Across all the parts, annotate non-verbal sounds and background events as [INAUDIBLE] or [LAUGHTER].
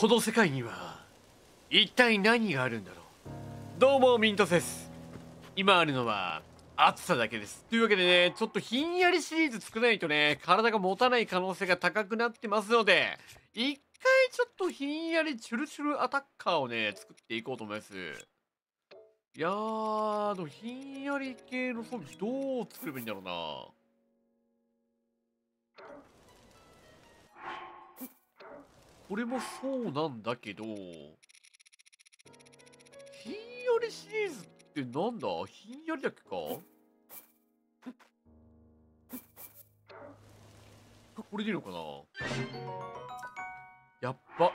この世界には一体何があるんだろう？どうもミントです今あるのは暑さだけです。というわけでねちょっとひんやりシリーズ作らないとね体が持たない可能性が高くなってますので一回ちょっとひんやりチュルチュルアタッカーをね作っていこうと思います。いやーでもひんやり系の装備どう作ればいいんだろうな。これもそうなんだけど、ひんやりシリーズってなんだ？ひんやりだっけか？これでいいのかな？やっば。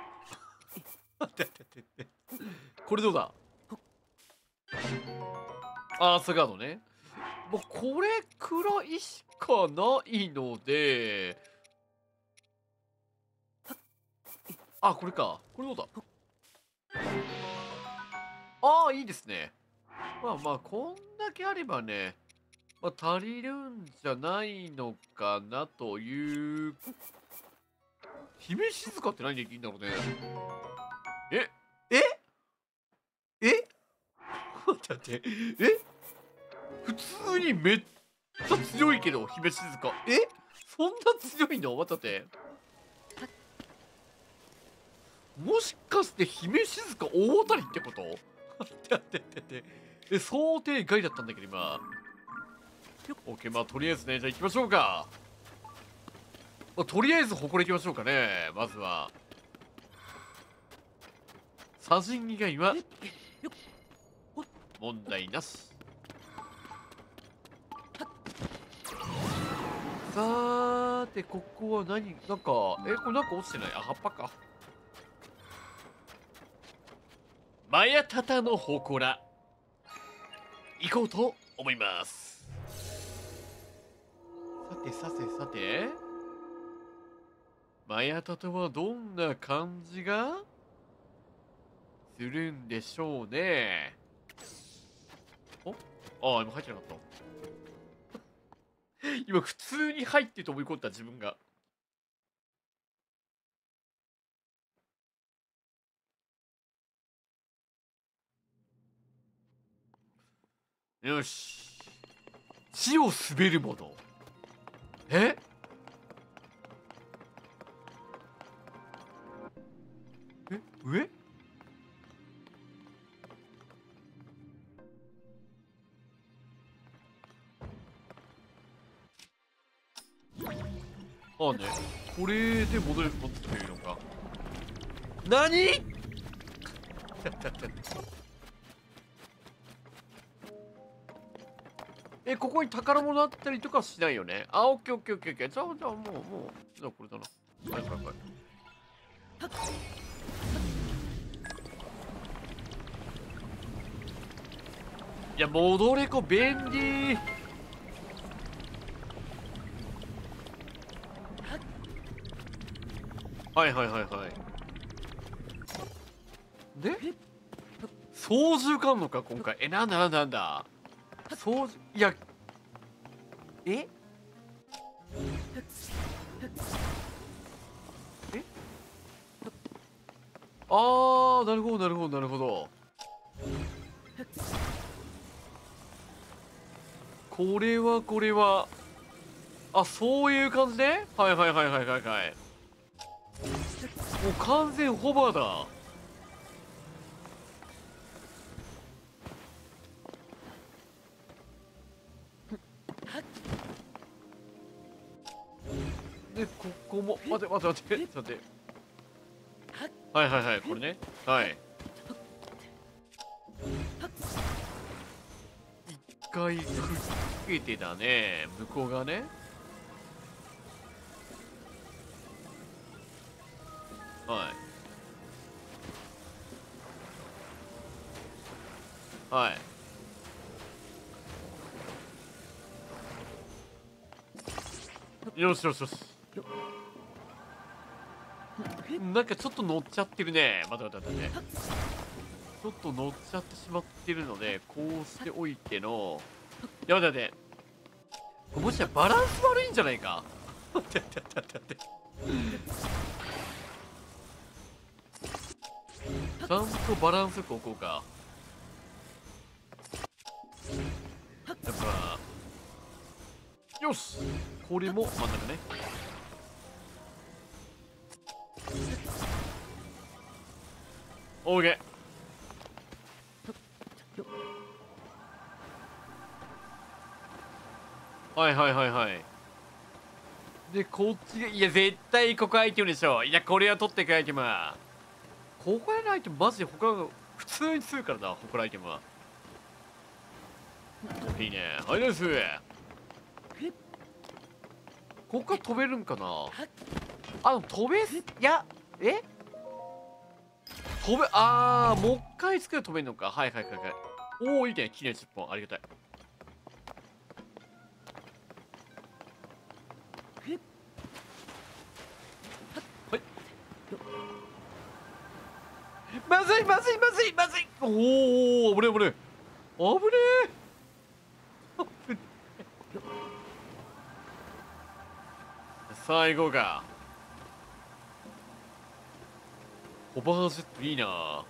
待って待って待って。これどうだ？あー、サガードね。もうこれくらいしかないので、あ、これか。これどうだ？ああ、いいですね。まあまあ、こんだけあればね、まあ、足りるんじゃないのかなという。姫静かって何できんだろうね。え？え？え？[LAUGHS] 待って待って。え？普通にめっちゃ強いけど、姫静か。え？そんな強いの？待って待って。もしかして姫静か大当たりってこと？[LAUGHS] 待って待って待って。え想定外だったんだけど今。OK まあとりあえずねじゃあ行きましょうか、まあ、とりあえず祠行きましょうかねまずは。左人以外は問題なし。さーてここは何？なんかえこれなんか落ちてない？あ葉っぱか。マヤタタの祠。行こうと思います。さてさてさて。マヤタタはどんな感じが？するんでしょうね。お？ああ今入ってなかった。[LAUGHS] 今普通に入ってと思い込んだ自分が。よし。地を滑るもの。え？え？上？ああね。これで戻れ戻ってくれるのか。何？え、ここに宝物あったりとかしないよね？あ、オッケーオッケーオッケーオッケー。じゃあ、じゃあもう、もう、じゃあこれだな。はいはいはい。いや、戻れこ便利はいはいはいはい。で？操縦かんのか今回。え、なんだなんだなんだそういやえ？え？あーなるほどなるほどなるほど。これはこれは。あそういう感じね。はいはいはいはいはいはい。もう完全ホバーだ。でここも待って待って待って待って。はいはいはいこれね。はい。一回くっつけてだね。向こう側ね。はい。はい。よしよしよしなんかちょっと乗っちゃってるね。待って待って待って。ちょっと乗っちゃってしまってるのでこうしておいての。いや待って待ってもしやバランス悪いんじゃないか。待って待って待って待って。ちゃんとバランスよく置こうか。やっぱよし。これも真ん中ね。オーケーはいはいはいはい。でこっちがいや絶対ここアイテムでしょ。いやこれは取っていくアイテム。はここへのアイテムマジで他の普通にするからな他のアイテムは。いいね。はいですここか飛べるんかな。あの飛べすいやえ？飛べあーもう一回作る飛べんのか。はいはいはいはい。おおいいね。綺麗10本ありがたい。はい。まずいまずいまずいまずい。おお危ねえ危ねえ危ねえ。危ねえ。さあ行こうかオバージェットいいな。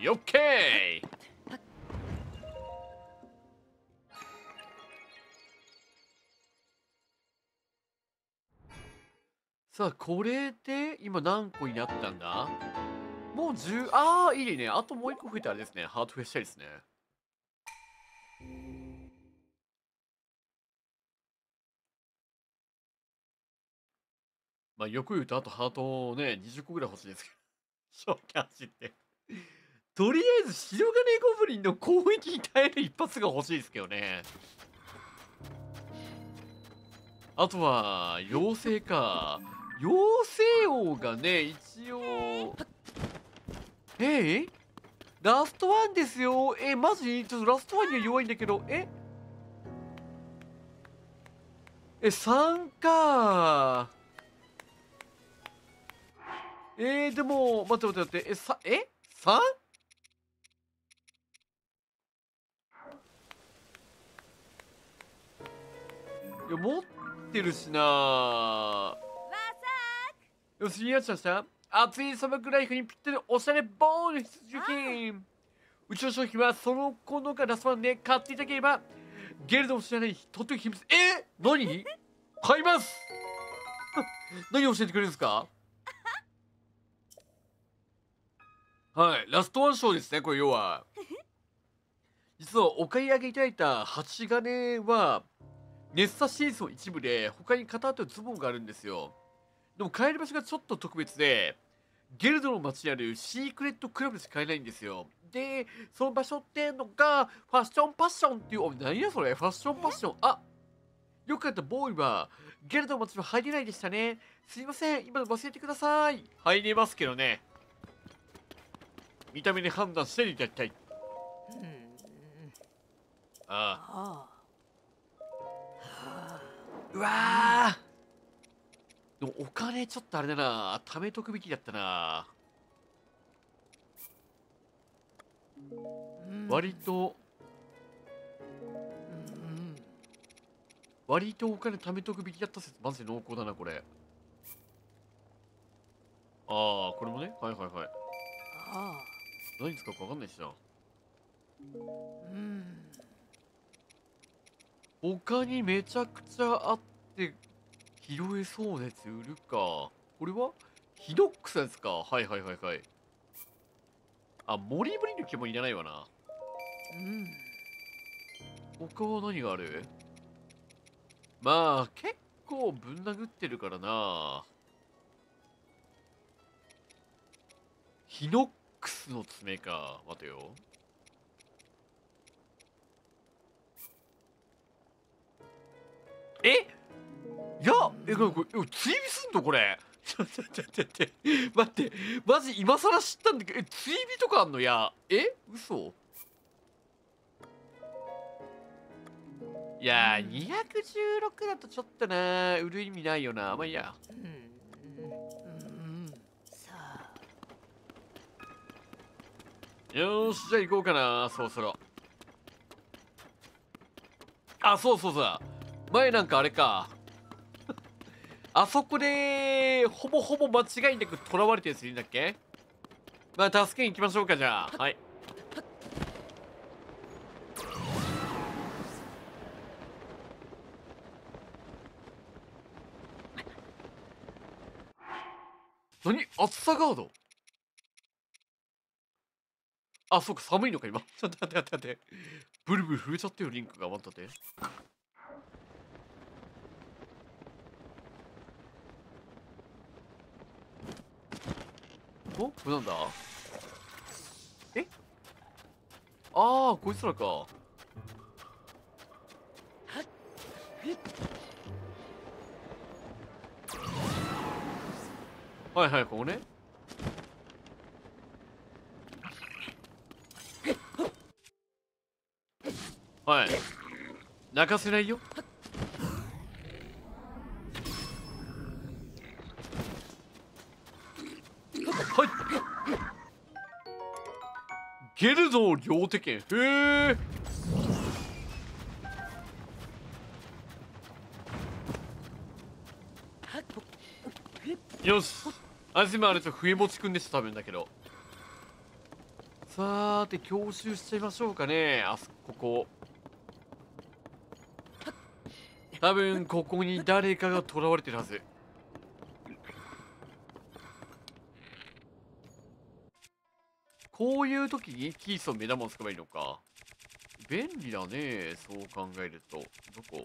よっけー。さあこれで今何個になったんだ？もう10ああいいね。あともう一個増えたらですね。ハートフェスしたいですね。まあよく言うとあとハートをね20個ぐらい欲しいですけど。正気走って。とりあえず白金ゴブリンの攻撃に耐える一発が欲しいですけどね。あとは妖精か。妖精王がね一応ええラストワンですよ。えマジ？ちょっとラストワンには弱いんだけど。え？え3か。えー、でも待って待って待って。えさえ？3? いや持ってるしな。よし、やっちゃした熱い砂漠ライフにぴったりおしゃれボーン必需品うちの商品はその子のがラスワンで買っていただければゲルドも知らないとっておき秘密。え？何？買います。[LAUGHS] 何教えてくれるんですか？はいラストワンショーですねこれ要は。実はお買い上げいただいた蜂金はネッサシーズン一部で他に片手ズボンがあるんですよ。でも買える場所がちょっと特別でゲルドの街にあるシークレットクラブでしか買えないんですよ。でその場所ってのがファッションパッションっていうお何やそれ？ファッションパッション？あよかったボーイはゲルドの街は入れないでしたね。すいません今の忘れてください。入れますけどね見た目で判断していたたい。ああ。うわー。でもお金ちょっとあれだな。貯めとくべきだったな。割と割とお金貯めとくべきだった説マジで濃厚だなこれ。ああこれもね。はいはいはい何使うか分かんないしな。他にめちゃくちゃあって拾えそうなやつ売るか。これはヒドックスですか。はいはいはいはい。あモリブリの毛もいらないわな。他は何がある？まあ結構ぶん殴ってるからな。ヒノックスの爪か待てよ。え？いやえこれこれ追尾すんのこれ？ちょちょちょちょちょ待って。マジ今更知ったんだけどえ追尾とかあんの？や。え？嘘？いやー216だとちょっとな売る意味ないよな。まあいいや。よしじゃあ行こうかな。そろそろ。あそうそうそう。前なんかあれか。[LAUGHS] あそこでほぼほぼ間違いなく囚われてるやついるんだっけ？まあ助けに行きましょうかじゃあ。はい。何？暑さガード？あ、そうか、寒いのか、今。[LAUGHS] ちょっと待って待って待って。ブルブル震えちゃってよ、リンクが。待って待って。お？これなんだ？え？ああ、こいつらか。はいはい、ここね。はい。泣かせないよ。はい。ゲルド両手剣。へえ。よし。あ今あれと冬もちくんでした多分だけど。さーて、教習しちゃいましょうかね。あそここ。多分ここに誰かが囚われてるはず。こういう時にキースを目玉を使えばいいのか。便利だねそう考えると。どこ？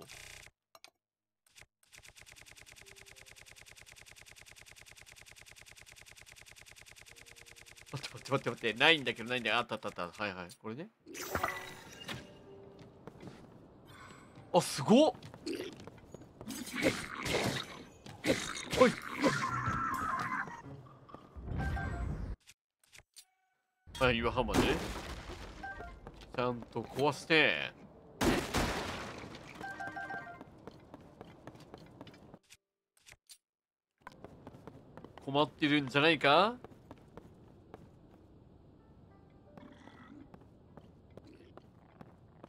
待って待って待って待って。ないんだけどないんだよあったあったあった。はいはい。これね。あすごっ。はい岩浜ねちゃんと壊して。困ってるんじゃないか？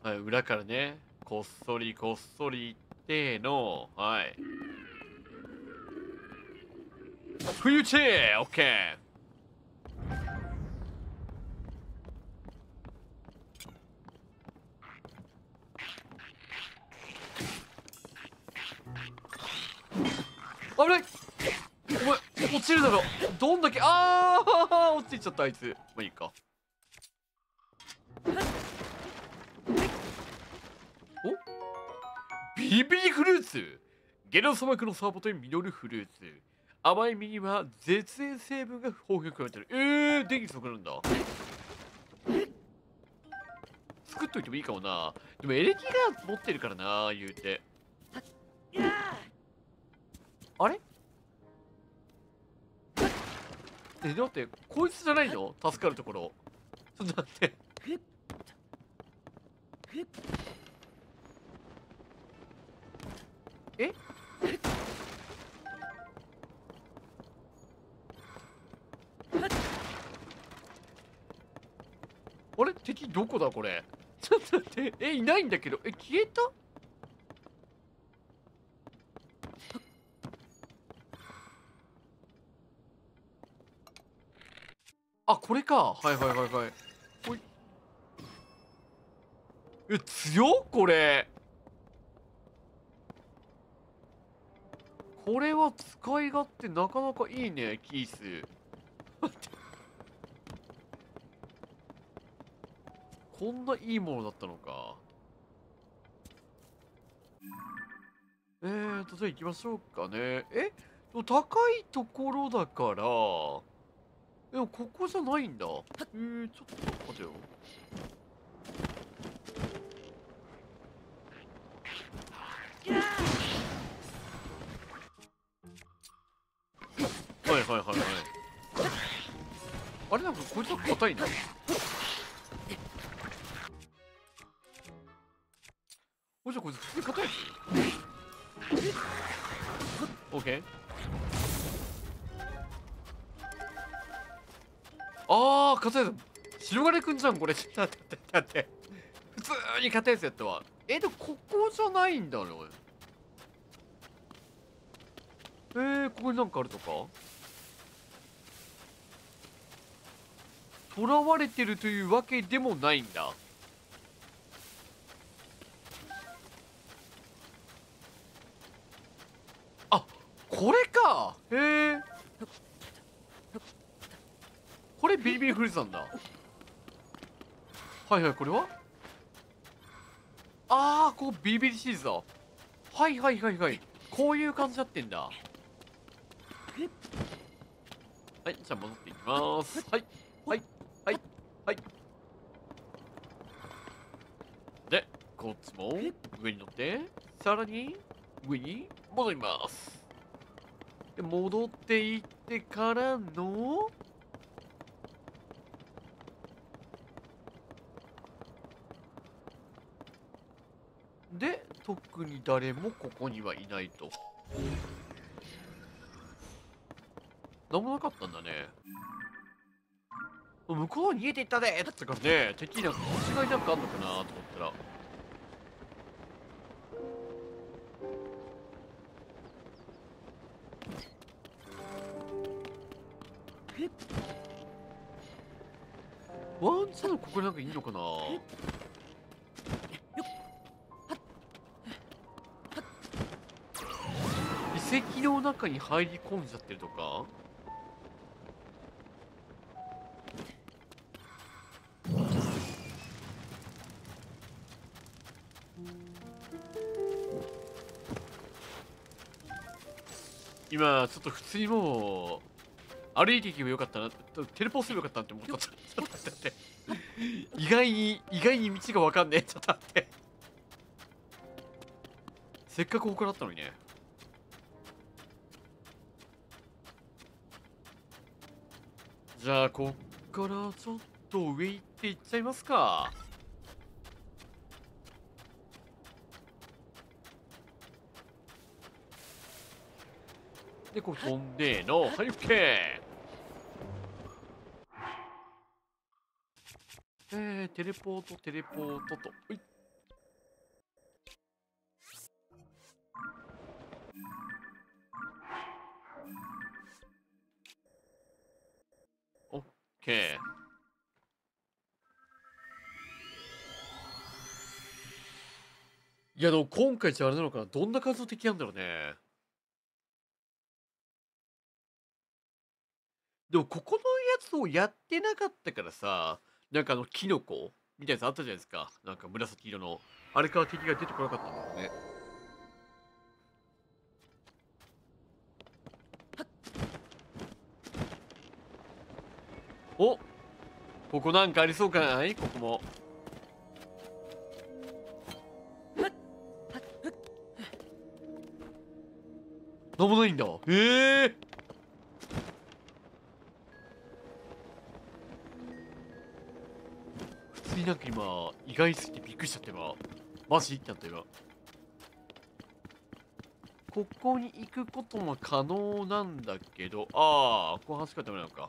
はい裏からね。こっそりこっそり行っての。はい。冬チェーオッケー。危ない。お前落ちるだろ。どんだけああ落ちちゃったあいつ。まあいいか。お？ビビリフルーツ？ゲロ砂漠のサーボテン実るフルーツ。甘い実には絶縁成分が豊富に加えてる。えー、電気作るんだ。作っといてもいいかもな。でもエレキが持ってるからな言うて。あれ？え、だって、こいつじゃないの？助かるところ。ちょっと待って。え？あれ？敵どこだこれ？ちょっと待って。えいないんだけど。え消えた？あこれか。はいはいはいはい。ほい。え強っ？これ。これは使い勝手なかなかいいねキース。[LAUGHS] こんないいものだったのか。えーとじゃあ行きましょうかね。え？高いところだからでもここじゃないんだ。えー、ちょっと待てよ。はいはいはいはい。あれなんかこいつは硬いなおじゃこいつ普通に硬い。オッケーああ硬いやつ。白金くんじゃんこれ。ちょっと待って待って普通に硬いやつやったわ。えでもここじゃないんだろう。えー、ここになんかあるとか？囚われてるというわけでもないんだ。あこれか。へえこれビリビリフリーズなんだ。はいはいこれは？ああこうビリビリシリーズだ。はいはいはいはい。こういう感じになってんだ。はいじゃあ戻っていきます。はい。はい。はい。はい。でこっちも上に乗ってさらに上に戻ります。で戻っていってからので特に誰もここにはいないと。何もなかったんだね。向こう逃げていったでっつったからね。敵なんか腰がいなんかあんのかなと思ったら。ワンチャンここなんかいいのかな？遺跡の中に入り込んじゃってるとか？今ちょっと普通にもう歩いていけばよかったな。テレポすればよかったなって思った。ちょっと待って意外に意外に道が分かんねえ。ちょっと待って。せっかくここだったのにね。じゃあこっからちょっと上行って行っちゃいますか。でこう飛んでのはい。オッケーえー、テレポートテレポートと。はいオッケーいやでも今回じゃあれなのかな。どんな感じの敵なんだろうね。でもここのやつをやってなかったからさなんかあのキノコみたいなやつあったじゃないですか。なんか紫色の。あれから敵が出てこなかったんだろうね。おここなんかありそうかない？ここも。なんもない？んだええー。普通になんか今意外すぎてびっくりしちゃって今。マジ？ってなった今。ここに行くことも可能なんだけど。ああここ橋からダメなのか。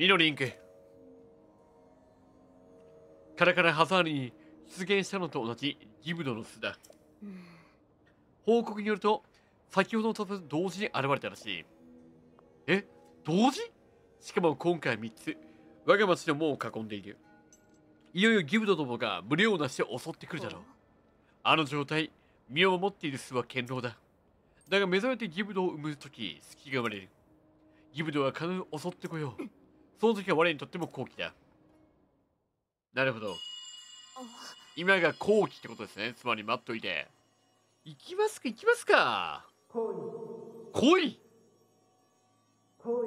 ミノリンク。カラカラハザールに出現したのと同じギブドの巣だ。報告によると先ほどのと同時に現れたらしい。え？同時？しかも今回3つ。我が町の門を囲んでいる。いよいよギブドどもが無料なしで襲ってくるだろう。あの状態身を守っている巣は堅牢だ。だが目覚めてギブドを生む時隙が生まれる。ギブドは必ず襲ってこよう。その時は我にとっても好機だ。なるほど。今が後期ってことですね。つまり待っといて。行きますか行きますか。来い来い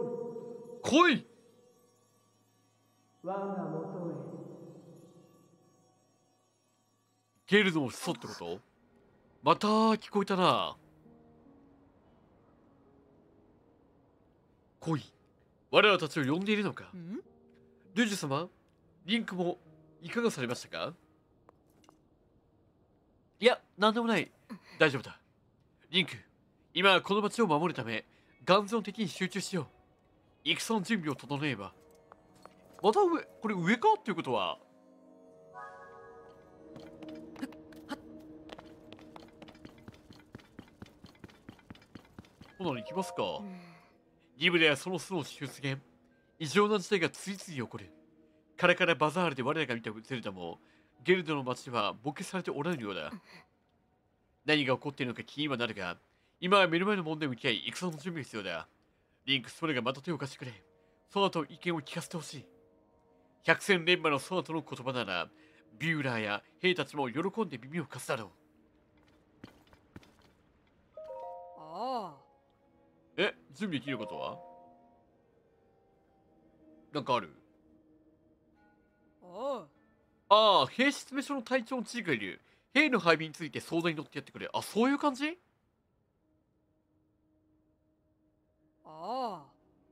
来い我が元へゲルドの始祖ってこと？また聞こえたな。来い我らたちを呼んでいるのか？ルジュ様リンクもいかがされましたか？いや何でもない。大丈夫だ。リンク今はこの町を守るため頑丈の敵に集中しよう。戦の準備を整えば。また上これ上か？っていうことは？ほな行きますか。ギブレはその巣の出現。異常な事態が次々起こる。カラカラバザールで我らが見たゼルダも、ゲルドの町はボケされておらぬようだ。何が起こっているのか気にはなるが、今は目の前の問題を向き合い、戦の準備が必要だ。リンク、それがまた手を貸してくれ。その後意見を聞かせてほしい。百戦錬磨のその後の言葉なら、ビューラーや兵たちも喜んで耳を貸すだろう。準備できることは？なんかある？あああ、兵士詰め所の隊長の地位がいる。兵の配備について相談に乗ってやってくれ。あ、そういう感じ？あ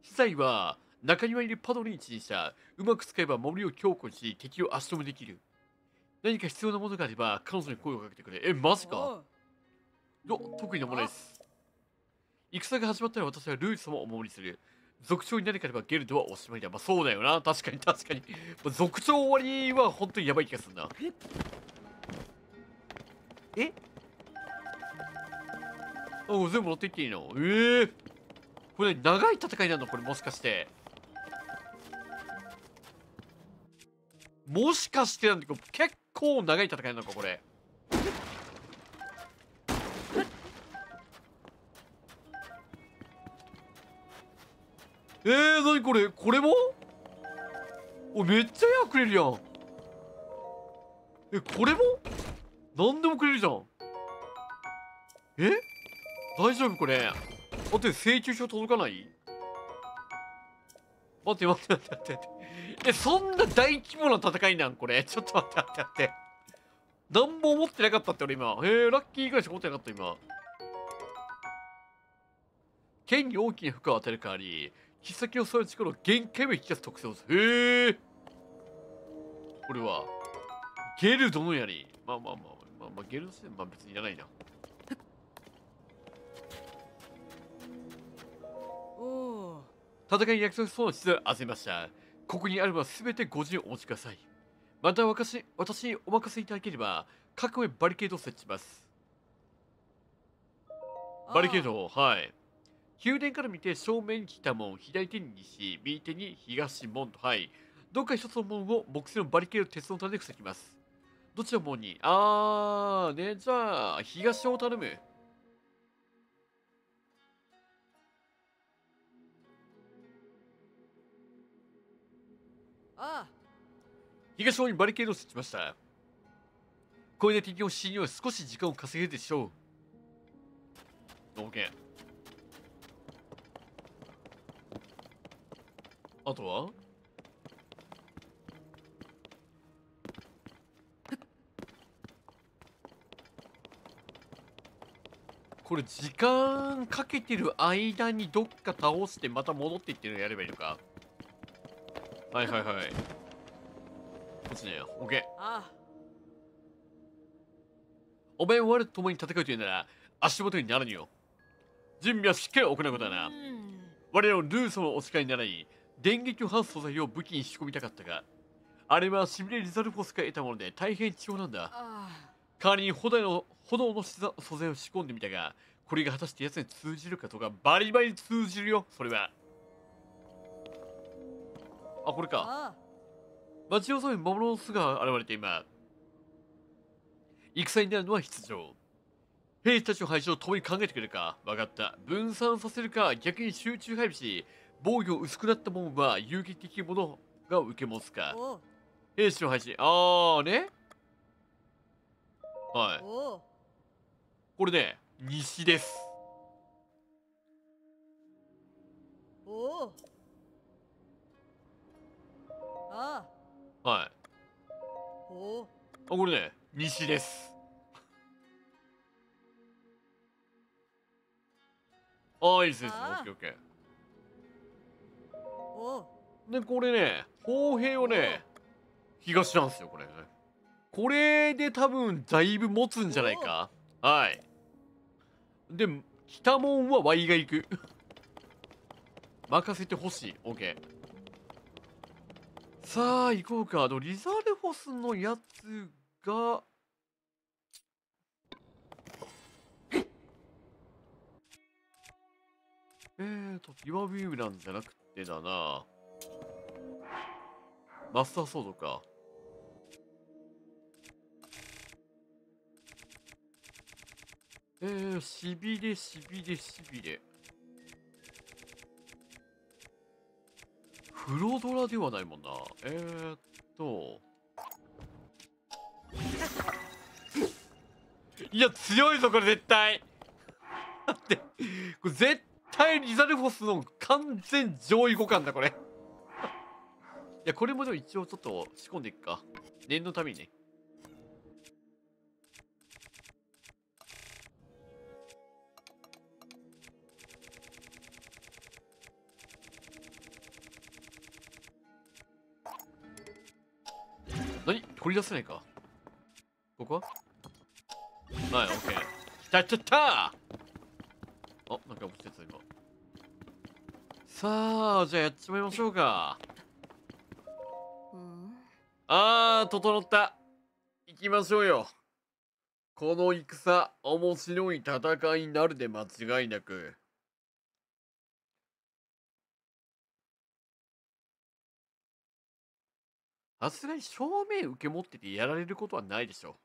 資材は中庭にいるパドリにしたうまく使えば守りを強固にし敵を足止めできる。何か必要なものがあれば彼女に声をかけてくれ。えマジか？あよ特になんもないです戦が始まったら私はルーツ様をお守りする。族長に何かあればゲルドはおしまいだ。まあそうだよな。確かに確かに。まあ族長終わりは本当にやばい気がするな。え？あ全部持っていっていいの？ええこれ長い戦いなのこれもしかして。もしかしてなんてこう結構長い戦いなのかこれえー、なにこれ？これも？おめっちゃ矢くれるやん。えこれも？何でもくれるじゃん。え？大丈夫これ？待って請求書届かない？待って待って待って待って。えそんな大規模な戦いなんこれ？ちょっと待って待って待って。何も思ってなかったって俺今。えー、ラッキーぐらいしか思ってなかった今。剣に大きな負荷を与える代わり切っ先を添える力を限界まで引き出す特性をへえこれはゲルドの槍まあまあまあまあ、まあ、ゲルド戦まあ別にいらないなおお戦いに約束しそうな地図を集めました。ここにあるのは全てご自由お持ちください。また私私にお任せいただければ、各へバリケードを設置します。バリケードを、はい。宮殿から見て正面に北門、左手に西、右手に東門と、はい。どっか一つの門を木製のバリケード鉄の種で防ぎます。どちらの門に？あー、ね、じゃあ、東を頼む。あ東門にバリケードを設置しました。これで敵を侵入は少し時間を稼げるでしょう。OK。あとは？これ時間かけてる間にどっか倒してまた戻っていってるのやればいいのか。はいはいはい。こっちね OK あお前は我と共に戦うというなら足元にならぬよ。準備はしっかり行うことだな。うん。我らのルーソのお使いにならに電撃を反素材を武器に仕込みたかったがあれはシミレリザルフォスが得たもので大変貴重なんだ。あ代わりに炎の炎の素材を仕込んでみたがこれが果たして奴に通じるかとかバリバリ通じるよそれは。あこれか。あ町を襲う魔物の巣が現れて今戦になるのは必要兵士たちの配置を共に考えてくれるか分かった。分散させるか逆に集中配備し防御薄くなったものは有機的ものが受け持つか。お兵士の配置ああね。はい。おこれね西です。おあはい。おあこれね西です。ああ。いいですいいですオッケーオッケおーでこれね砲兵をね東なんですよこれこれで多分だいぶ持つんじゃないか。はい。で北門は Y が行く。任せてほしい。OK さあ行こうか。あのリザルフォスのやつが。えーと、岩ビューランじゃなくてだな。マスターソードか。えー、しびれしびれしびれ。フロドラではないもんな。えー、っと。いや、強いぞ、これ絶対。だって、これ絶対リザルフォスの完全上位互換だ、これ。[LAUGHS] いや、これもでも一応ちょっと仕込んでいくか。念のためにね。何？取り出せないかここは？はい、オッケー。来た来た来たあ、なんか落ちてた。さあ、じゃあやっちまいましょうか。うんあー、整った。行きましょうよ。この戦、面白い戦いになるで間違いなく。さすがに正面受け持っててやられることはないでしょ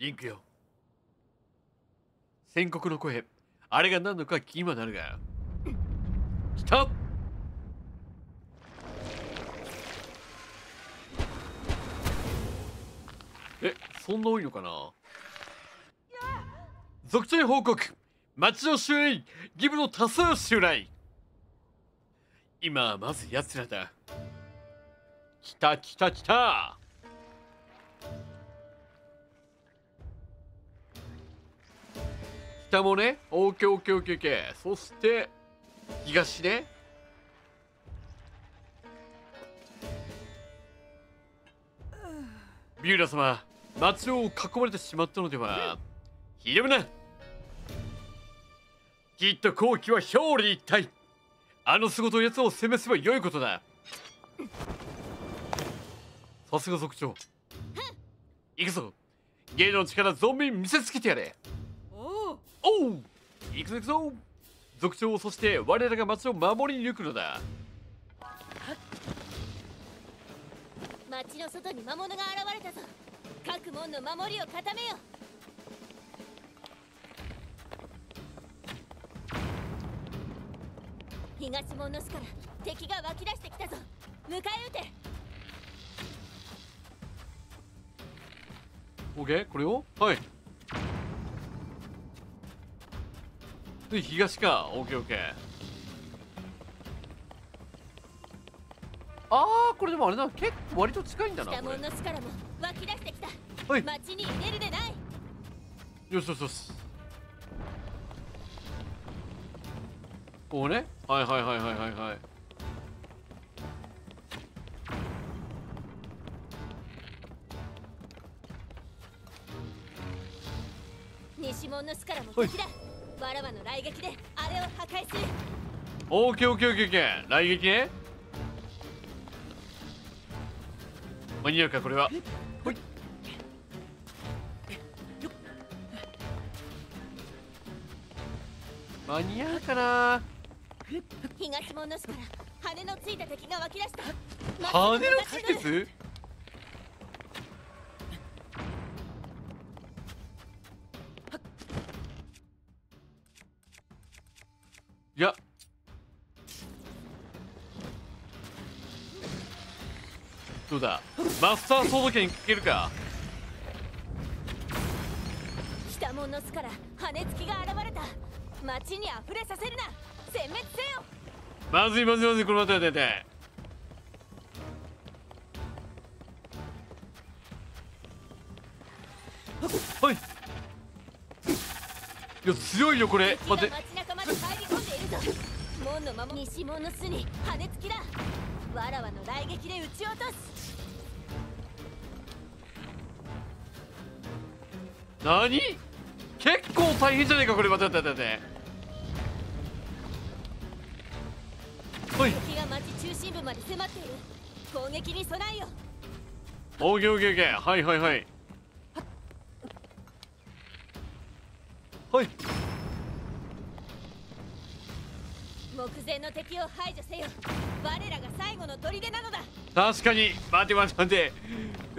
リンクよ。宣告の声あれが何のか気にはなるが来たえそんな多いのかな？族長に報告町の襲来ギブの多数襲来。今まず奴らだ。来た来た来た！北もねオーケーオーケーオーケーオーケー。そして東ね。ビューラ様町を囲まれてしまったのではひるむな。きっと後期は表裏一体。あの姿のやつを攻めせばよいことだ。さすが族長。行くぞ。芸の力存分に見せつけてやれ。おう。行くぞ行くぞ。族長そして我らが町を守り抜くのだ。町の外に魔物が現れたぞ。各門の守りを固めよ。東門の巣から敵が湧き出してきたぞ。迎え撃て。オッケー？これを？はいで東かオッケーオッケーあーこれでもあれだ。結構割と近いんだ。なこれ門の巣からも湧き出してきたはい町に入れるでないよしよしよしこうねはいはいはいはいはいはい西門の巣からも敵だ。わらわの雷撃であれを破壊する。オーケーオーケーオーケーオーケー来撃ね。間に合うかこれは。ほい。間に合うかな。東門の巣から羽のついた敵が湧き出した羽のついていや。どうだ？マスターソード剣いけるか？北門の巣から羽根つきが現れた。町に溢れさせるな。殲滅せよ。まずいまずいまずい。これ待って待って。待ってはい。いや強いよこれ。待って門の守り西門の巣に羽根つきだ。わらわの雷撃で撃ち落とす。何？結構大変じゃないかこれ。待って待って待って。はい。敵が町中心部まで迫っている。攻撃に備えよ。オーケーオーケーオーケー。はいはいはい。はい目前の敵を排除せよ。我らが最後の砦なのだ。確かに。待て待て待て。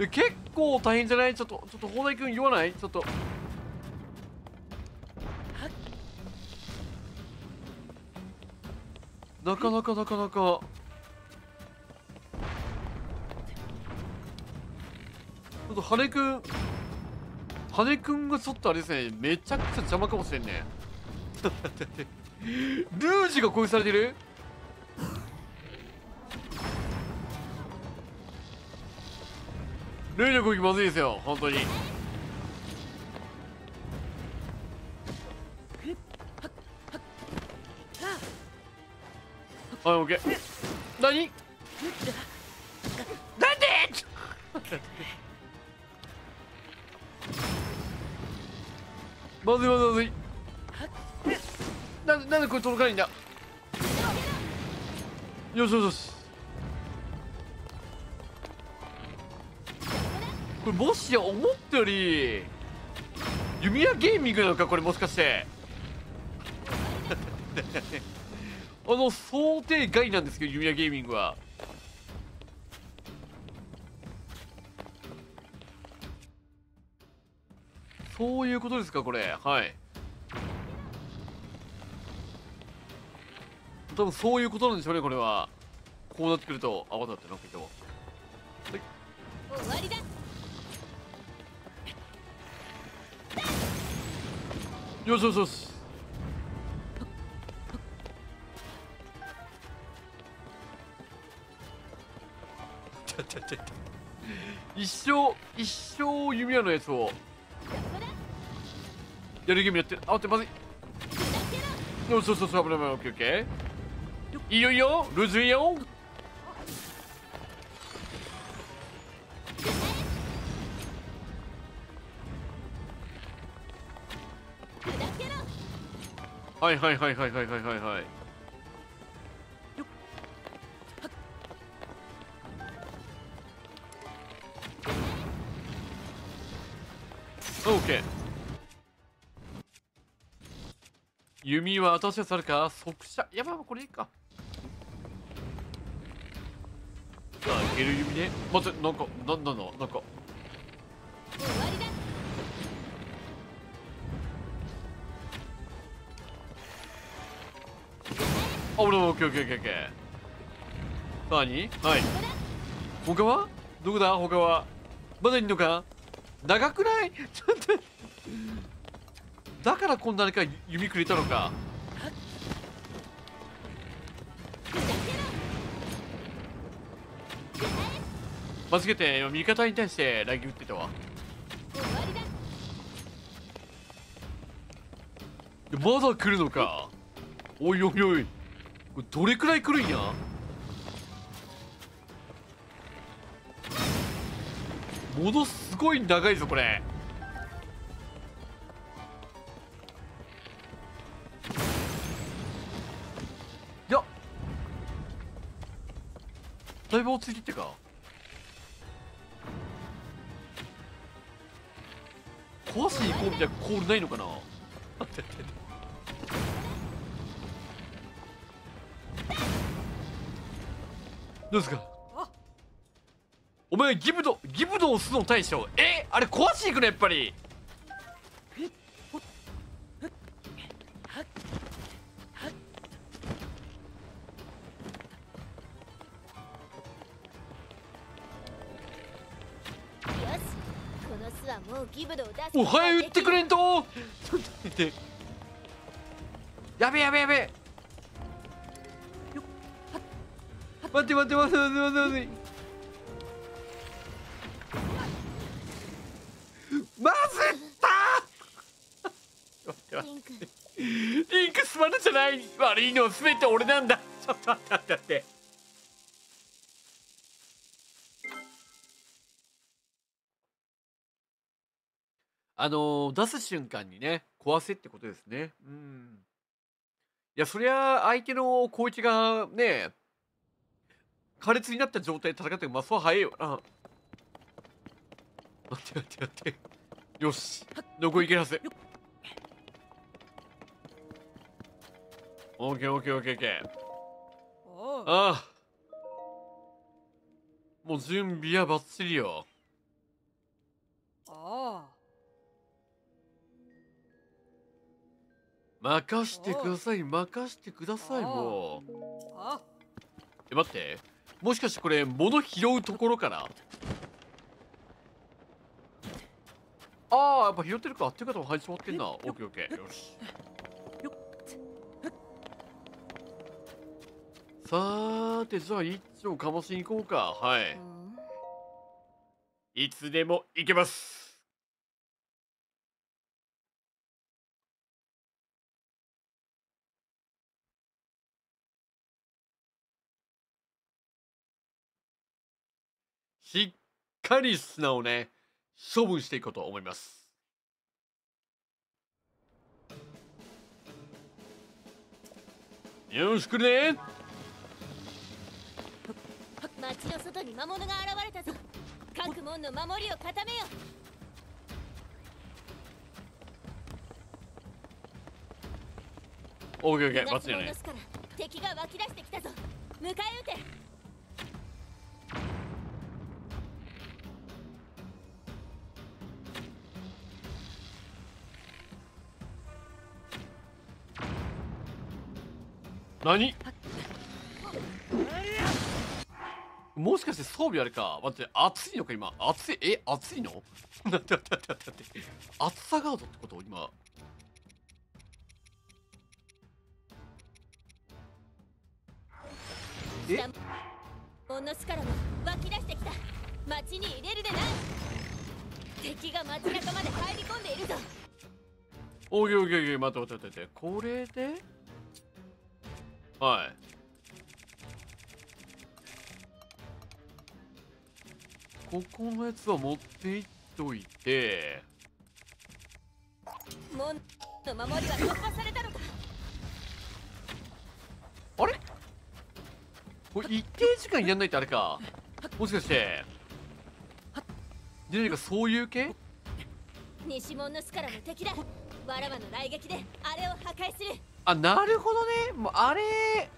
結構大変じゃない？ちょっとちょっと砲台君言わない？ちょっと。なかなかなかなか。ちょっと羽根くん羽根くんがちょっとあれですね。めちゃくちゃ邪魔かもしれんね。ルージュが攻撃されてる？ルージュの攻撃まずいですよ本当に。はいオッケー。何？なんで？まずいまずいまずい。なんなんでこれ届かないんだ？よしよしよし。これもしや思ったより弓矢ゲーミングなのかこれもしかして。[LAUGHS] あの想定外なんですけど弓矢ゲーミングは。そういうことですかこれ。はい。多分そういうことなんでしょうねこれは。こうなってくるとあわかったなんか言ったわ終わりだ。よしよしよし。ちょちょちょちょ。一生一生弓矢のやつを。やる気味やってあ待ってまずい。よしよしよし危ない危ない。オッケーオッケーいいよいいよルーズいいよ。はいはいはいはいはいはいはいはい。オッケー弓は後処さるか？速射。やまあこれいいか。さあいける弓ね？待ってなんかなんなんだなんか終わりだあ、俺もオッケーオッケーオッケーオッケー。何？はい。他は？どこだ？他は？まだいんのか？長くない？[LAUGHS] ちょっと。だからこんなにか弓くれたのか。間違えて味方に対してラギ打ってたわ。まだ来るのか。おいおいおい。れどれくらい来るんや？ものすごい長いぞこれ。いや。だいぶ落ち着いてか。壊しに行こうみたいなコールないのかな？[LAUGHS] どうですか？お前ギブドギブドを押すの大将え？あれ壊しに行くのやっぱり。お早打ってくれんと。ちょっと待ってやべやべやべ待って待って待って待って待って待って。まずった待って待って。リンク。スマルじゃない。悪いのは全て俺なんだ。ちょっと待って待って待ってあのー出す瞬間にね壊せってことですね。うん。いやそりゃ相手の攻撃がね苛烈になった状態で戦ってもまあそう早いよな。待って待って待って。よし。残りいけるはず。オッケーオッケーオッケーオッケー。ああ。もう準備はバッチリよ任してください。任してくださいもう。え待って。もしかしてこれ物拾うところから？ああやっぱ拾ってるか。っていう方も入ってしまってんな。オッケーオッケー。よし。さーてじゃあ一丁かましに行こうか。はい。うん。いつでも行けますしっかり砂をね処分していこうと思います。よろしくね。町の外に魔物が現れたぞ。各門の守りを固めよ。オーケーオッケーうバッチリねの巣から敵が湧き出してきたぞ。迎え撃て何？もしかして装備あれか。待って暑いのか今。暑い？え？暑いの？待って待って待って待って。暑さガードってこと？今。え？下門の巣からも湧き出してきた。町に入れるでない。敵が街中まで入り込んでいるぞ。オーケーオーケーオーケー。待って待って待って。これで？はい。ここのやつは持っていっといて。門の守りは突破されたのか。あれ？これ一定時間やんないとあれか。もしかしてで何かそういう系？西門の巣からの敵だ。わらわの雷撃であれを破壊するあなるほどね。もうあれ。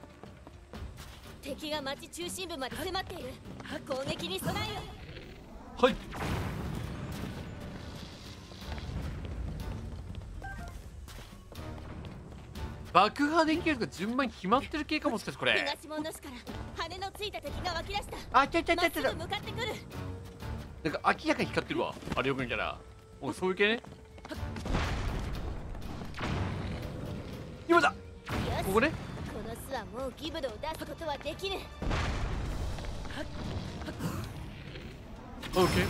敵が町中心部まで迫っている。攻撃に備えよ。はい。爆破できるとか順番に決まってる系かもしかしてこれ。東門の巣から羽のついた敵が湧き出した。あちゃちゃちゃちゃぐ向かってくる。なんか明らかに光ってるわ。あれよく見たら。もうそういう系ねここねこの巣はもうギブドを出すことはできぬ。オッケー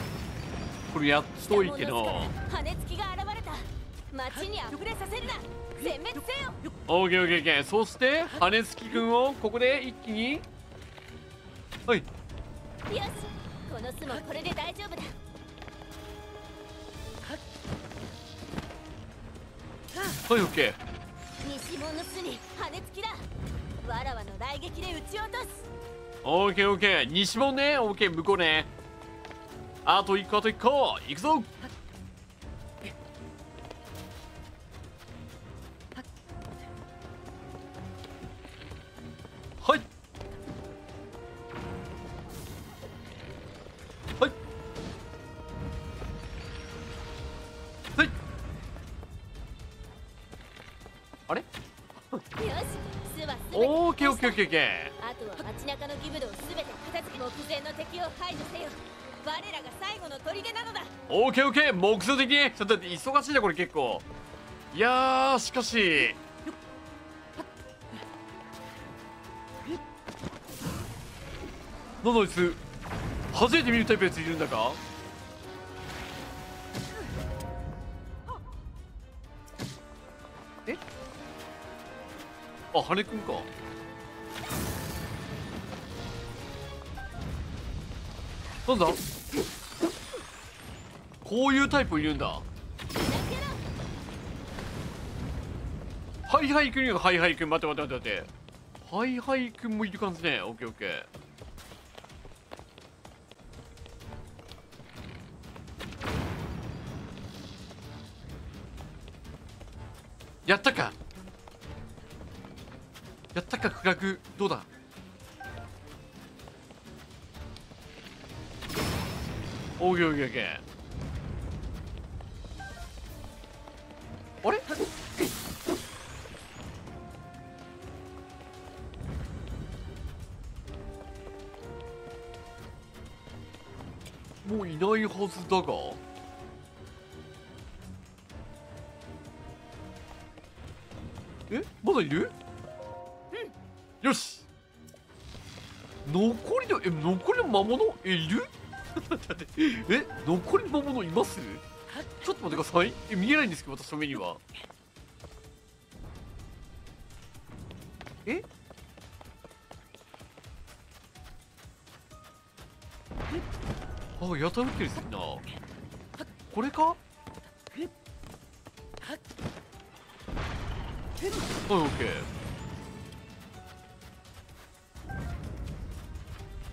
これやっといて北門のの巣から羽根つきが現れた。町に溢れさせるな。殲滅せよ。オーケーオーケーオーケーそして羽根つきくんをここで一気に？はい。よしこの巣もこれで大丈夫だ。はいオッケー西門の巣に羽根つきだ。わらわの雷撃で撃ち落とす。オーケーオーケー西門ね。オーケー向こうね。あと一個あと一個。行くぞ。ッケーオッケーオッケーあとは街中のギブドをすべて片付け目前の敵を排除せよ我らが最後の砦なのだ。オーケーオーケー目標的に？ちょっと待って忙しいなこれ結構。いやーしかし。なんだあいつ。初めて見るタイプのやついるんだか？え？あ羽くんかなんだこういうタイプいるんだ。ハイハイくいるのハイハイく。ん待って待って待って待って。ハイハイ君もいる感じね。オッケーオッケー。やったか。やったか暗くどうだ。おいおいおいおいあれもういないはずだがえまだいるよし残りのえ残りの魔物えいる [LAUGHS] え残りの魔物います？ちょっと待ってください。え見えないんですけど私の目には。え？あやたら打ってるすな。これか？はいオッケー。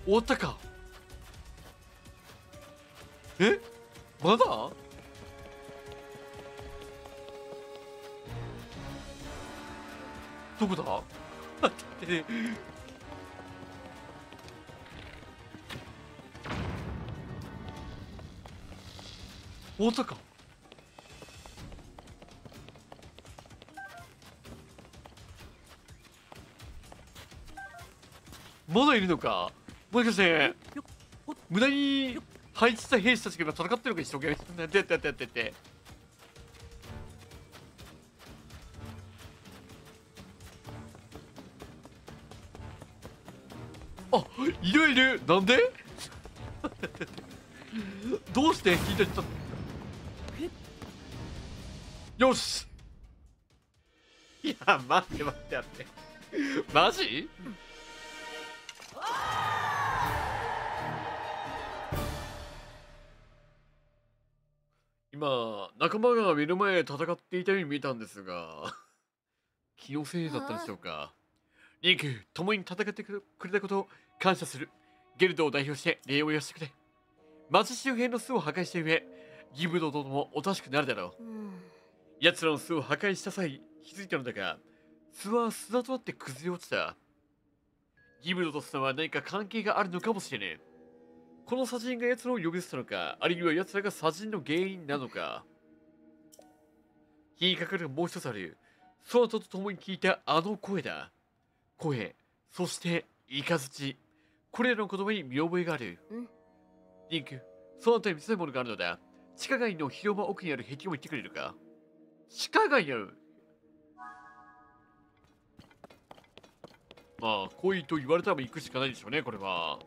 終わったか。え？まだ？どこだ？待って。終わったかまだいるのか？もしかして無駄に配置した兵士たちが今戦ってるのか一生懸命やってやってやってあいるいる。なんで？どうして聞いてたよし。いや待って待って待って。マジ？今仲間が目の前で戦っていたように見えたんですが [LAUGHS] 気のせいだったんでしょうか？リンク共に戦ってくれたことを感謝する。ゲルドを代表して礼を言わせてくれ。町周辺の巣を破壊した上ギブド殿もおとしくなるだろう。うん。奴らの巣を破壊した際気づいたのだが巣は砂となって崩れ落ちた。ギブドと砂は何か関係があるのかもしれねえこの殺人が奴らを呼び捨てたのかあるいは奴らが殺人の原因なのか。火にかかるもう一つあるそなたと共に聞いたあの声だ。声そしてイカズチこれらの言葉に見覚えがある。うん。リンクそなたに見せたいものがあるのだ。地下街の広場奥にある壁を言ってくれるか。地下街にある。まあ来いと言われたら行くしかないでしょうねこれは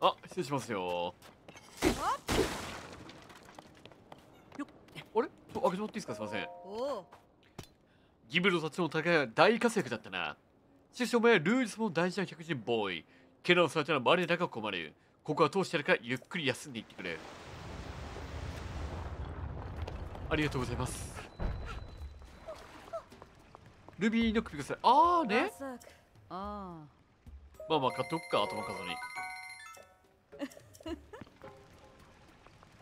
あ失礼しますよあれ？ちょ開けてもっていいですか？すいませんおうギブルたちの戦いは大活躍だったな。しかしお前はルージスも大事な客人ボーイ。ケナをされたら周りだが困る。ここは通してやるからゆっくり休んでいってくれ。ありがとうございます。ルビーの首がされ、あーね。まあまあまあ買っとくか、頭数に。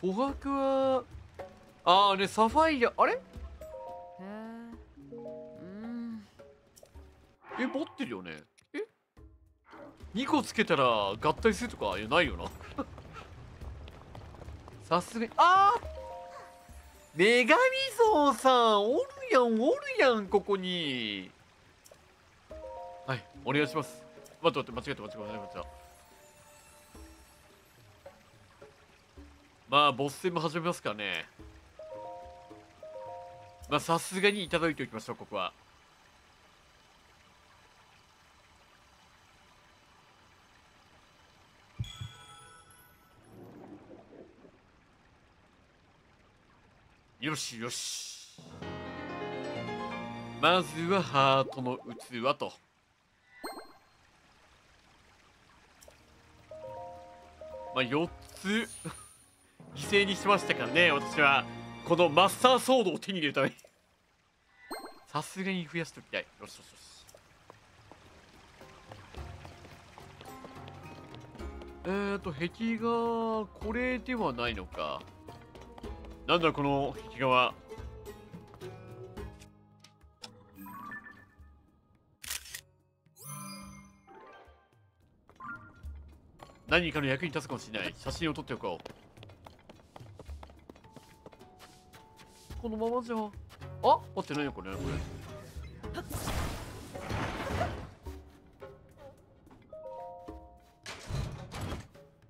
琥珀は、あーね、サファイア、あれ？え持ってるよね？え ?2 個つけたら合体するとかいやないよな？[LAUGHS] さすがに、あー女神像さん、おるやん、おるやん、ここに。はい、お願いします。待って待って、間違えた、間違えた、間違えた。まあ、ボス戦も始めますかね。まあ、さすがにいただいておきましょう、ここは。よしよしまずはハートの器とまあ4つ犠牲にしましたからね私は。このマスターソードを手に入れるために。さすがに増やしておきたい。よしよしよし。えーと壁画これではないのか。なんだこの壁画は。何かの役に立つかもしれない。写真を撮っておこう。このままじゃ。あ待って何これこれ。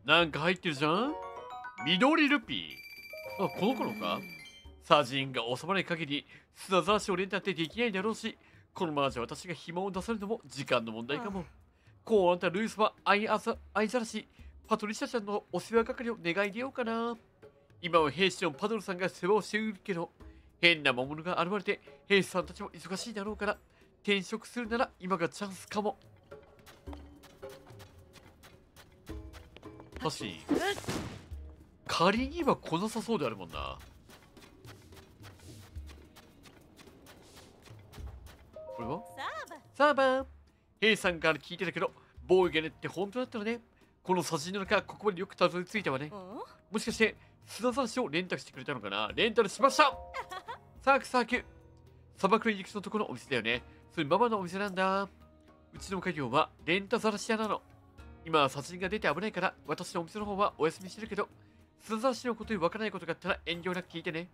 なんか入ってるじゃん？緑ルピー。あこの頃か？サージンが収まらない限り砂ざらしを連打ってできないだろうしこのままじゃ私が暇を出されるのも時間の問題かも。こうあんたルイスは愛あざ愛ざらしパトリシャちゃんのお世話係を願い出ようかな今は兵士のパドルさんが世話をしているけど変な魔物が現れて兵士さんたちも忙しいだろうから転職するなら今がチャンスかも。確かに仮には来なさそうであるもんな。これは？サーバー。ヘイさんから聞いてたけどボーイがねって本当だったのね。この写真の中ここまでよくたどり着いたわね。もしかして砂ざらしをレンタルしてくれたのかな？レンタルしました！サークサーク砂漠の入り口のところのお店だよね。それママのお店なんだ。うちの家業はレンタざらし屋なの。今は殺人が出て危ないから私のお店の方はお休みしてるけど砂ざらしのことにわからないことがあったら遠慮なく聞いてね。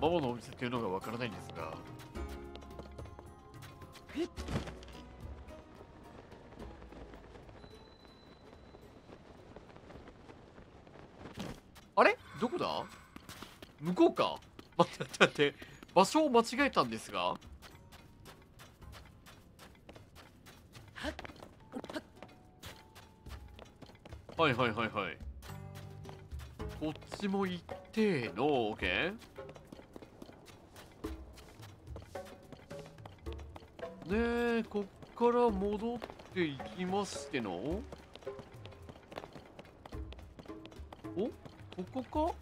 ママのお店っていうのがわからないんですが。どこだ？向こうか。待って待って待って。場所を間違えたんですが。はいはいはいはい。こっちも行っての OK ねえこっから戻っていきましてのお？ここか？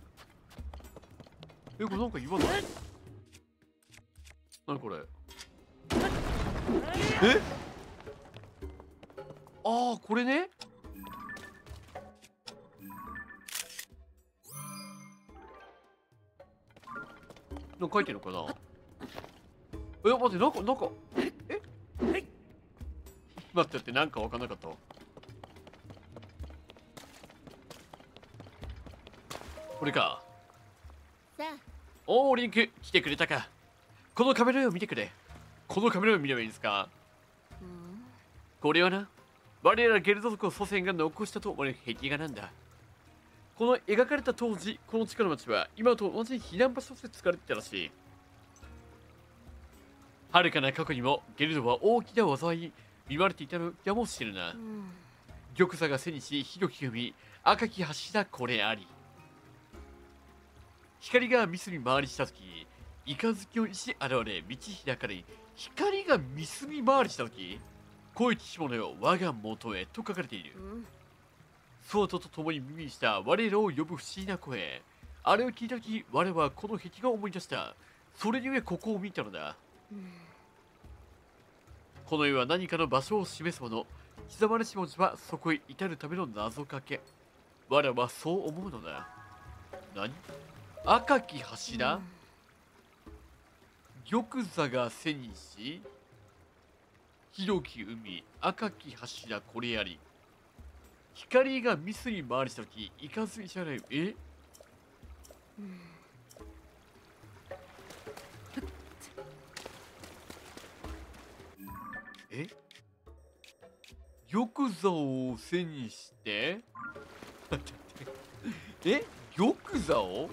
えこれなんか言わない？何これ？え？ああこれね？なんか書いてるのかな？え待ってなんかなんかえ？待って待ってなんか分かんなかったわこれか。さおーリンク来てくれたか。このカメラを見てくれ。このカメラを見ればいいですか。これはな我らゲルド族の祖先が残したと思われる壁画なんだ。この描かれた当時この地下の町は今と同じ避難場所として使われていたらしい。遥かな過去にもゲルドは大きな災いに見舞われていたのかもしれない。玉座が背にし広き海赤き柱これあり光がミスに回りしたとき、イカズキの石現れ、道開かれ、光がミスに回りしたとき、恋きし者よ、我が元へと書かれている。ソートと共に耳にした我らを呼ぶ不思議な声。あれを聞いたとき、我はこの壁画を思い出した。それゆえここを見たのだ。この世は何かの場所を示すもの。刻まれし文字はそこへ至るための謎かけ。我はそう思うのだ。何？赤き柱、玉座が背にし広き海赤き柱これあり。光がミスに回りした時いかずいじゃない。え？え？玉座を背にして。[LAUGHS] え？玉座を？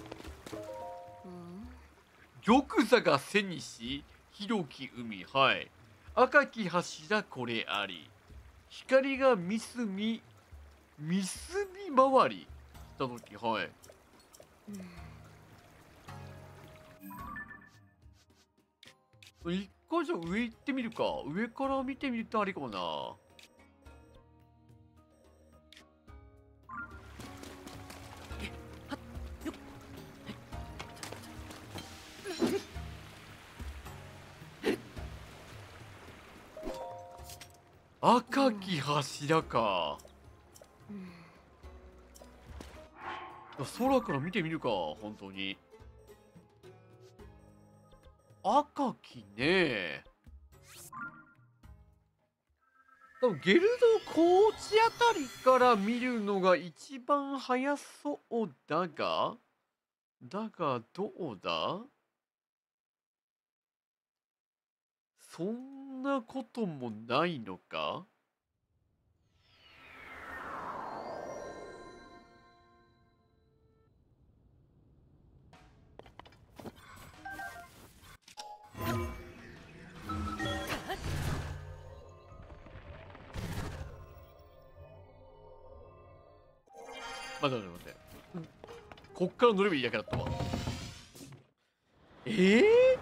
玉座が背にし広き海はい。赤き柱これあり。光がミスみミスみ回りした時はい。一回じゃあ上行ってみるか。上から見てみるとありかもな赤き柱か。空から見てみるか本当に。赤きね。多分ゲルドコーチあたりから見るのが一番早そうだが。だがどうだ？そんなこともないのか？待って待って待ってこっから乗ればいいだけだったわ。ええや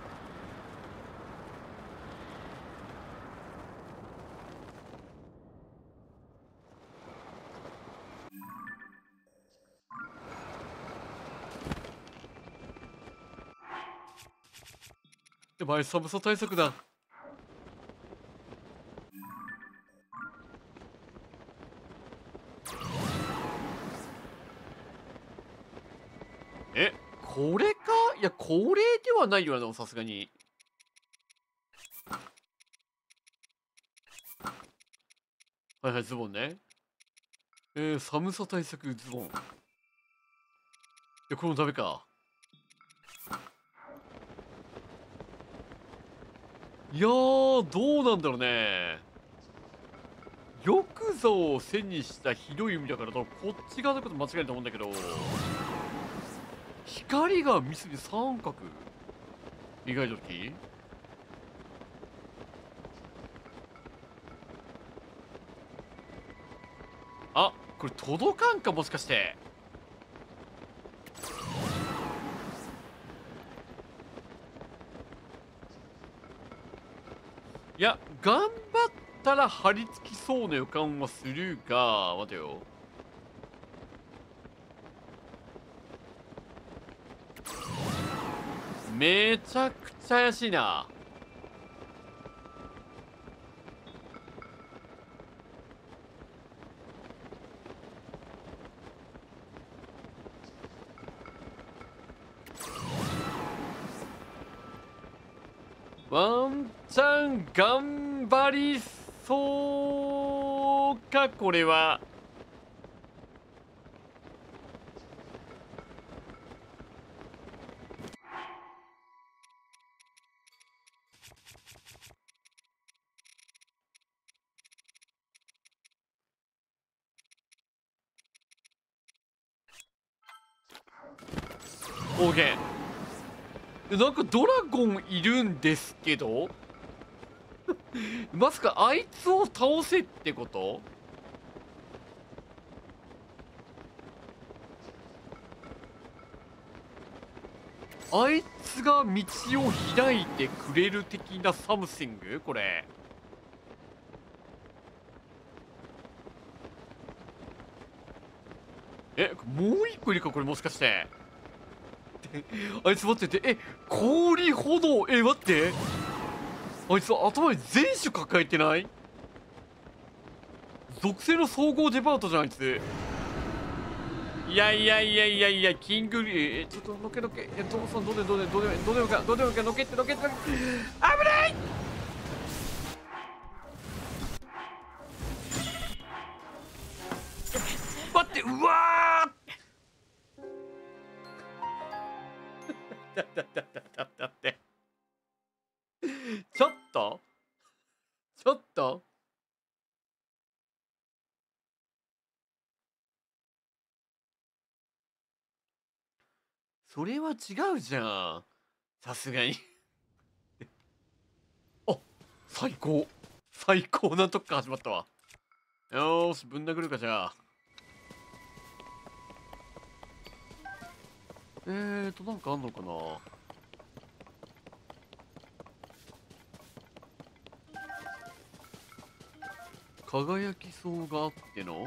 ばい寒さ対策だ。えこれか？いやこれではないよなさすがに。はいはいズボンね。えー、寒さ対策ズボン。いやこれもダメか。いやどうなんだろうね。玉座を背にした広い海だからこっち側のこと間違いないと思うんだけど光が見すぎ三角。意外ときあこれ届かんかもしかして。いや頑張ったら張り付きそうな予感はするが待てよ。めちゃくちゃ怪しいな。ワンチャン頑張りそうかこれは。オーケーなんかドラゴンいるんですけど。[LAUGHS] まさかあいつを倒せってこと？あいつが道を開いてくれる的な something？これ。えもう一個いるかこれもしかして。あいつ待っててえ氷炎え待って。あいつ頭に全種抱えてない？属性の総合デパートじゃんあいついやいやいやいやいやキングリえちょっとのけのけ。え父さんどうでどうでどうでどうでもかどうでもかのけってのけってのけ。危ない！それは違うじゃん。さすがに。あ最高。最高なとこから始まったわ。よーしぶん殴るかじゃあ。えーとなんかあんのかな。輝きそうがあっての？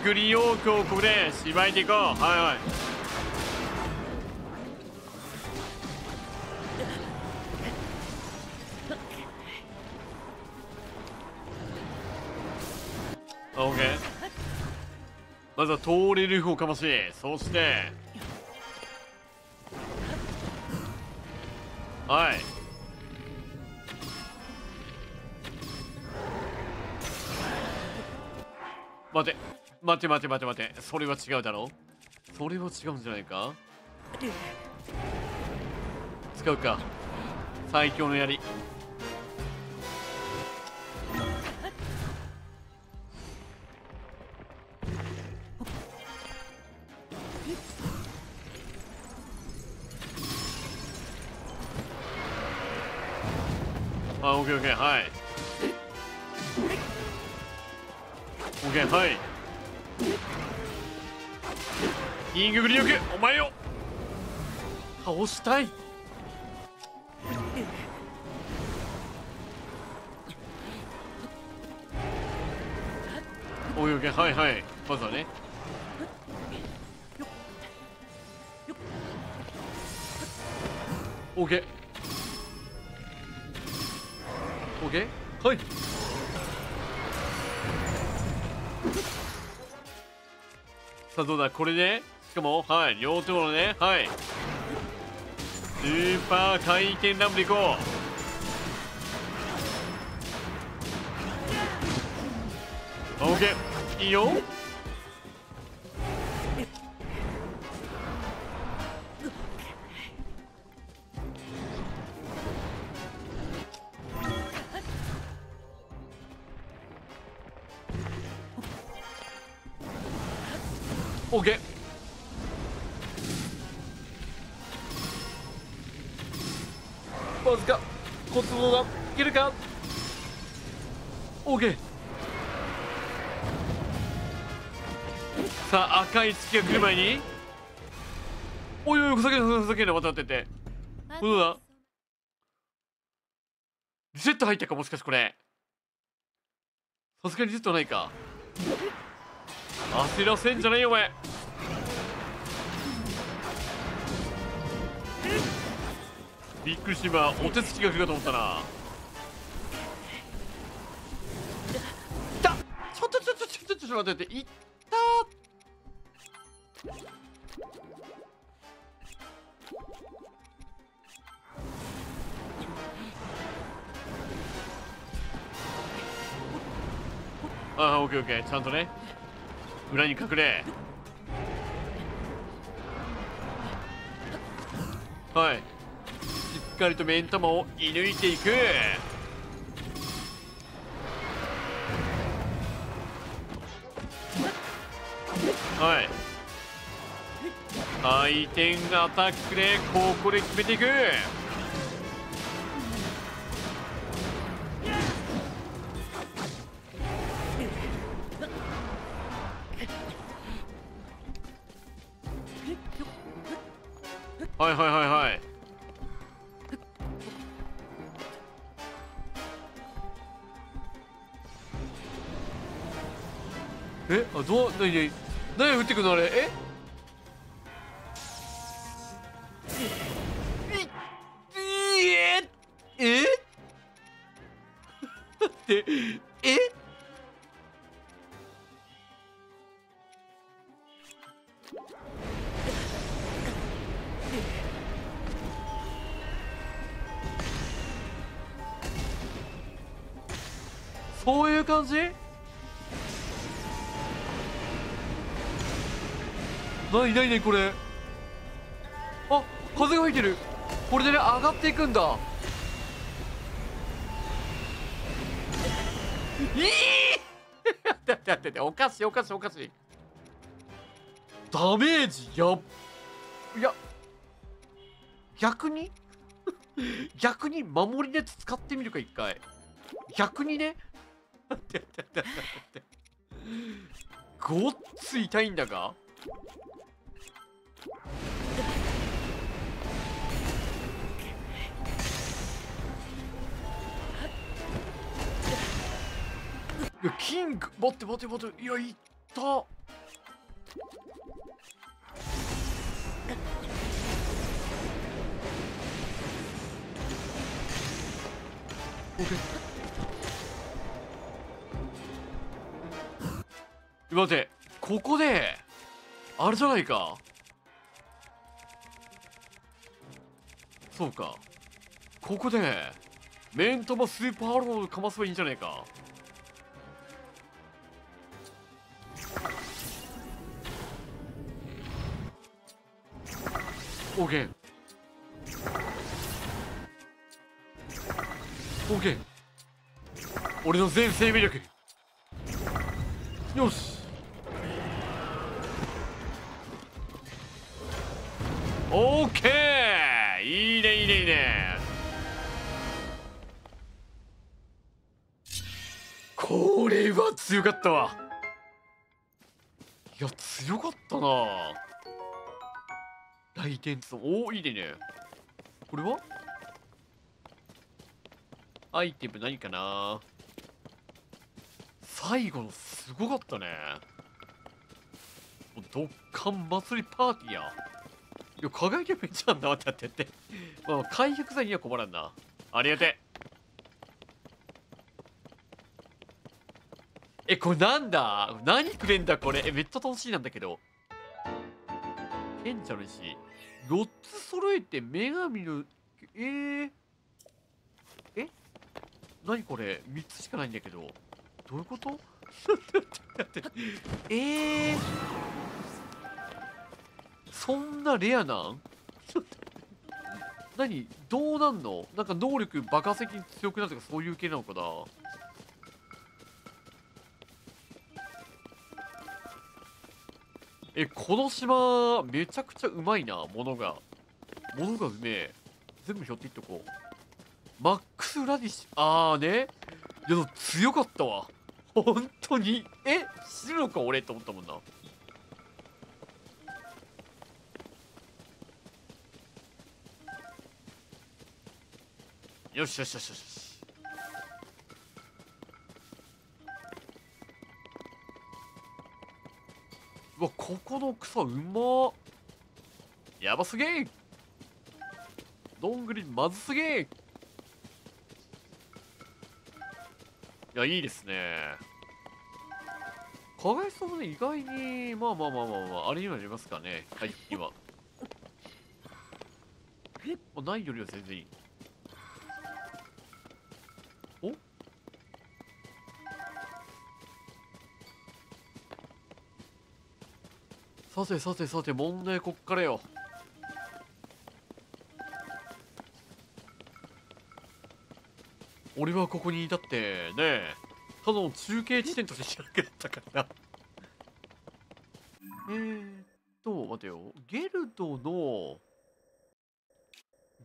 ンググリオークをここでしばいていこうはいはいあ OK まずは通れる方かましそしてはい待て待て待て待て。それは違うだろう？それは違うんじゃないか？使うか。最強の槍。あ、オッケーオッケー、はい。倒したい。オッケーオッケー、はいはい。まずはね。オッケー。オッケーはいさあどうだ？これでしかもはい両手のねはいスーパー回転ダブでいこう。オッケー。いいよ。あ赤い月が来る前においおいふざけんなふざけんな待ってって。ってうだ？リセット入ったかもしかしてこれ。さすがにリセットないか。焦らせんじゃないよお前。びっくりし今お手つきが来るかと思ったな。ちょっとちょっとちょっとちょっと待って待って。いったああオッケーオッケーちゃんとね。裏に隠れ。はい。しっかりと目ん玉を射抜いていく。はい。回転アタックでここで決めていく。はいはいはいはい。えあどう何何何降ってくのあれ？え？なになになにこれ。あ風が吹いてる。これでね上がっていくんだ。いい！だってだっておかしいおかしいおかしい。ダメージやっいや逆に？[LAUGHS] 逆に守り熱使ってみるか一回。逆にね？ごっつ痛いんだがやキング待って待って待って。いやいった。待ってここであれじゃないか。そうか。ここでメントマスーパーロードかませばいいんじゃないか。オーケーオーケー俺の全生命力よしオーケーいいねいいねいいねこれは強かったわいや強かったな来店とおおいいねこれは？アイテム何かな？最後のすごかったね。ドッカン祭りパーティーや。いや輝きめっちゃんなってやってって。まあ回復剤には困らんな。ありがてえこれなんだ？何くれんだこれ？えめっちゃ楽しいなんだけど。賢者の石4つ揃えて女神のえー、え？何これ？3つしかないんだけど。どういうこと？[LAUGHS] えー、そんなレアなん？何？どうなんの？なんか能力爆発的に強くなるとかそういう系なのかな？えこの島めちゃくちゃうまいなものが。ものがうめえ全部拾っていっとこう。マックス・ラディッシュああね。いや強かったわ。本当に。え死ぬのか俺と思ったもんな。よしよしよしよし。うわここの草うまやばすげえ。どんぐりまずすげえ。いやいいですね。かいそうね意外にまあまあまあまあまああれにはなりますかね。はい今あ [LAUGHS] ないよりは全然いいさてさてさて問題こっからよ。俺はここにいたってねただの中継地点として知らなかったから。なえーっと待てよ。ゲルドの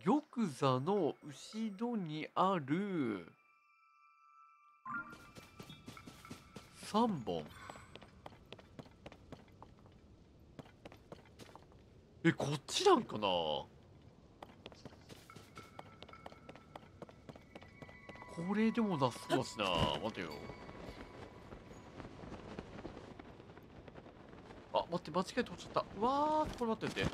玉座の後ろにある3本。えこっちなんかな？これでもなそうだしな。待てよ。あ待って間違えて落ちちゃった。うわーこれ待ってて。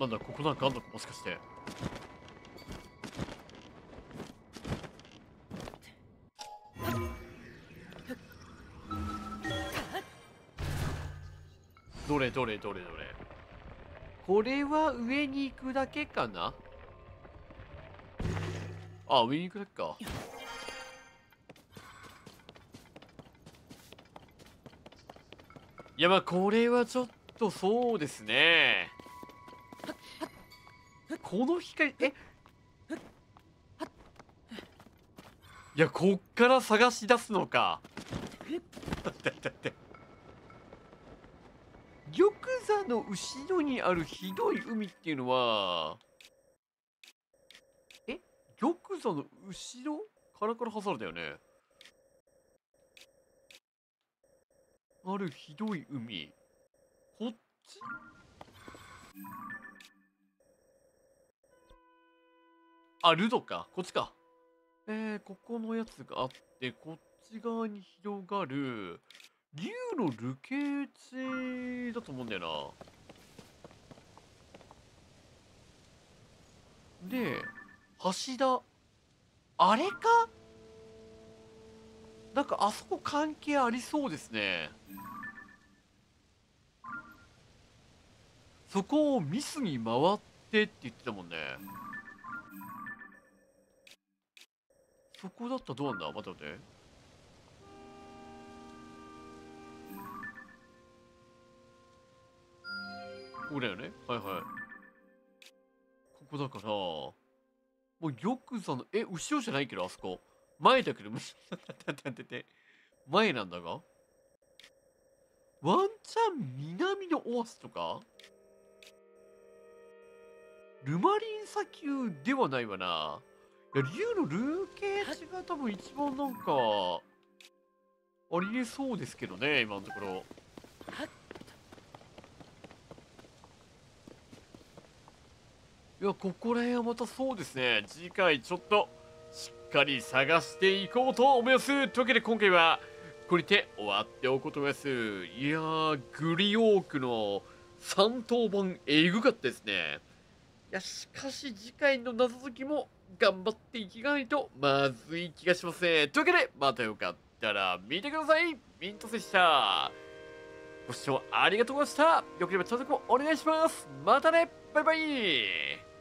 なんだここなんかあんのかもしかして。どれどれどれ。これは上に行くだけかな？あ上に行くだけか。いやまあこれはちょっとそうですね。この光え？いやこっから探し出すのか。待って待って待って。玉座の後ろにあるひどい海っていうのはえ？玉座の後ろ？からから挟まれたよね。あるひどい海。こっち？あルドか。こっちか。えー、ここのやつがあってこっち側に広がる竜の流刑地だと思うんだよな。で橋田あれか？なんかあそこ関係ありそうですね。そこをミスに回ってって言ってたもんね。そこだったらどうなんだ？待って待って。ここだよね。はいはい。ここだから。もう玉座のえ後ろじゃないけどあそこ。前だけど [LAUGHS] 待って待って待って。前なんだが。ワンチャン南のオアシスとか。ルマリン砂丘ではないわな。いや竜のルーケージが多分一番なんかありえそうですけどね今のところ。いやここら辺はまたそうですね。次回ちょっとしっかり探していこうと思います。というわけで今回はこれで終わっておこうと思います。いやーグリオークの3等版えぐかったですね。いやしかし次回の謎解きも頑張っていかないとまずい気がしますねというわけでまたよかったら見てください。ミントスでした。ご視聴ありがとうございました。よければチャンネルもお願いします。またね。バイバイ。